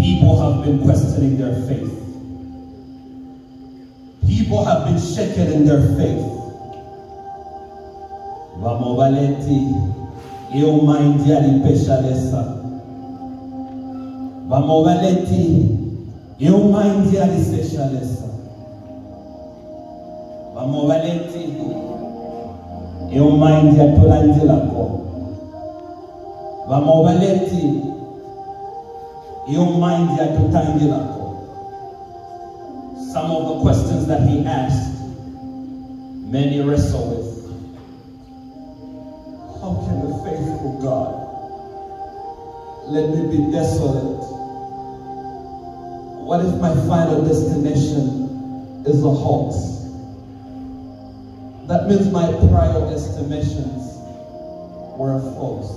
people have been questioning their faith. People have been shaken in their faith. Vamos valeti, eu mind yalipeshalesa. Vamos valeti, eu mind yaliseshalesa. Vamos valeti, eu mind yatolandilako. Vamos valeti, eu mind yatotangilako. Some of the questions that he asked, many wrestle with. How can the faithful God let me be desolate? What if my final destination is a halt? That means my prior estimations were false.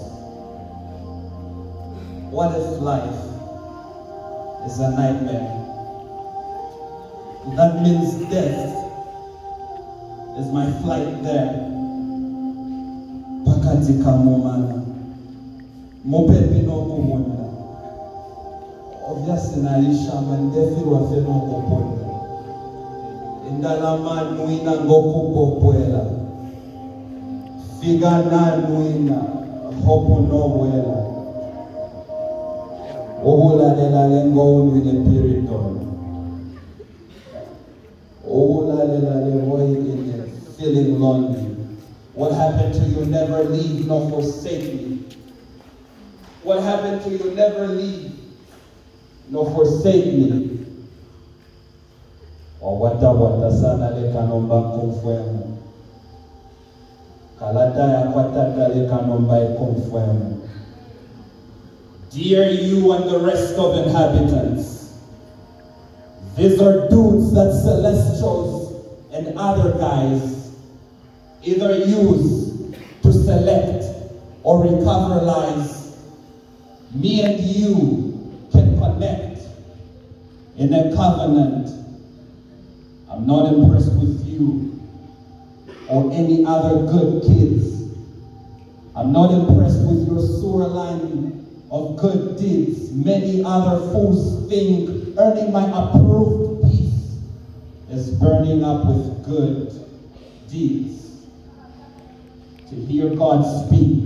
What if life is a nightmare? That means death is my flight there. Pakatika Pakati kamumana. Mopepi n'okubona. Obviously nalishamba ndefirwa fe n'okupona. Indalama nwina ngokupopwela. Figa na nwina hopo nobwela. Obulalela lengowuni lepiridona. feeling lonely. What happened to you? Never leave nor forsake me. What happened to you? Never leave nor forsake me. Wawata wata sana le kanomba kumfuemu. Kalata ya kwatata le kanomba kumfuemu. Dear you and the rest of inhabitants, these are dudes that celestials and other guys either use to select or recover lives. Me and you can connect in a covenant. I'm not impressed with you or any other good kids. I'm not impressed with your sewer line of good deeds. Many other fools think earning my approved peace is burning up with good deeds. To hear God speak,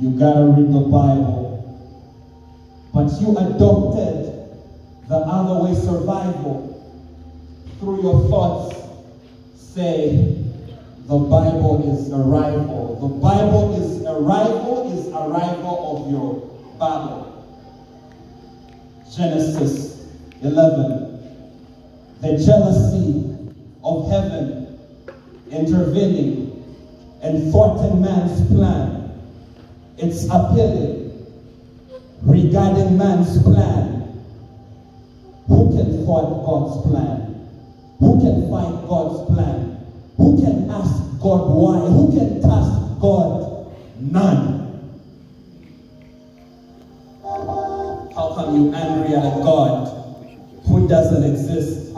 you gotta read the Bible. But you adopted the other way survival through your thoughts. Say, the Bible is a rival. The Bible is a rival, is a rival of your battle. Genesis 11. The jealousy of heaven intervening and thwarting man's plan. It's appealing regarding man's plan. Who can thwart God's plan? Who can fight God's plan? Who can ask God why? Who can task God? None. How come you angry at a God who doesn't exist?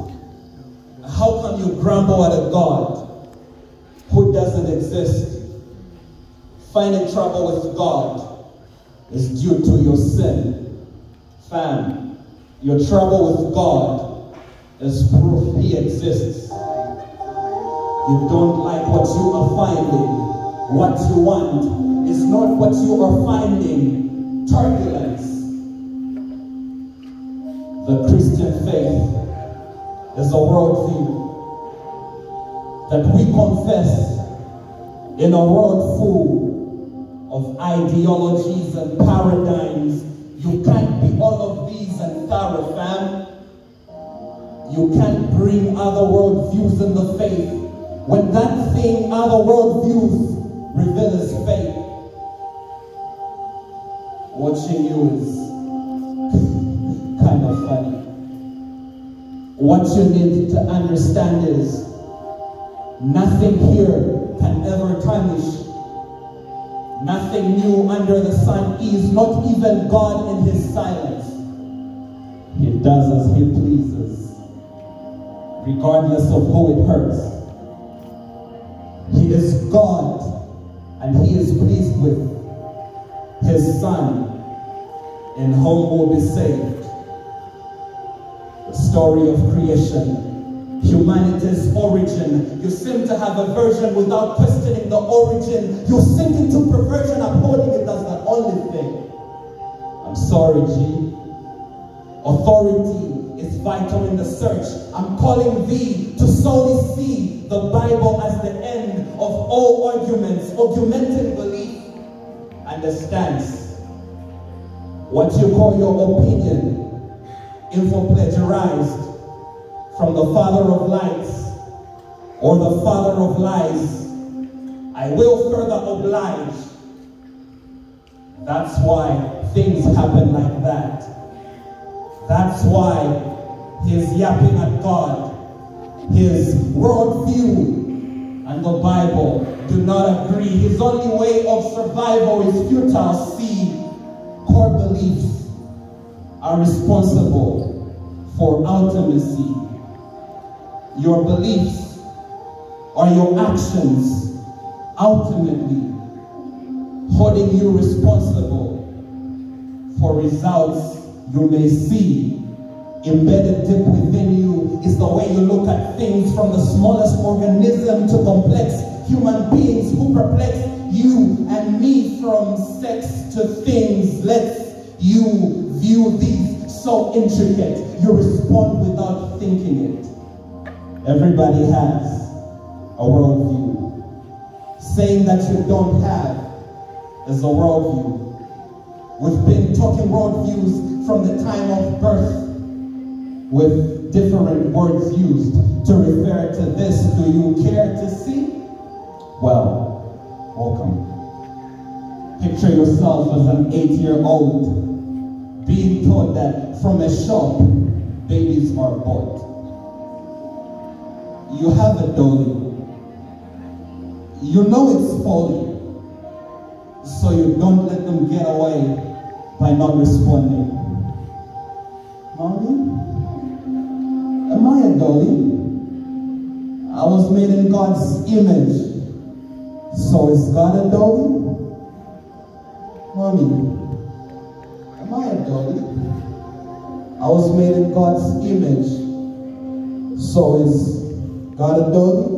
How come you grumble at a God who doesn't exist? Finding trouble with God is due to your sin. Fam, your trouble with God is proof He exists. You don't like what you are finding. What you want is not what you are finding. Turbulence. The Christian faith is a worldview that we confess in a world full of ideologies and paradigms. You can't be all of these and thorough, fam. You can't bring other worldviews in the faith when that thing other worldviews reveal his faith. Watching you is kind of funny. What you need to understand is nothing here can ever tarnish. Nothing new under the sun is, not even God in his silence. He does as he pleases, regardless of who it hurts. He is God, and he is pleased with his son. and home will be saved. The story of creation, humanity's origin. You seem to have aversion without questioning the origin. You sink into perversion, upholding it as the only thing. I'm sorry, G. Authority is vital in the search. I'm calling thee to solely see the Bible as the end of all arguments, augmented belief, understands what you call your opinion, info plagiarized from the father of lights or the father of lies, I will further oblige. That's why things happen like that. That's why he's yapping at God. His worldview and the Bible do not agree. His only way of survival is futile. See core beliefs are responsible for ultimacy. Your beliefs or your actions ultimately holding you responsible for results you may see. Embedded deep within you is the way you look at things from the smallest organism to complex human beings who perplex you and me from sex to things. Let's you view these so intricate. You respond without thinking it. Everybody has a worldview. Saying that you don't have is a worldview. We've been talking worldviews from the time of birth with different words used to refer to this. Do you care to see? Well, welcome. Picture yourself as an eight-year-old being told that from a shop, babies are bought. You have a dolly. You know it's folly, so you don't let them get away by not responding. Mommy, am I a dolly? I was made in God's image. So is God a dolly? Mommy, am I a dolly? I was made in God's image. So is God a dolly?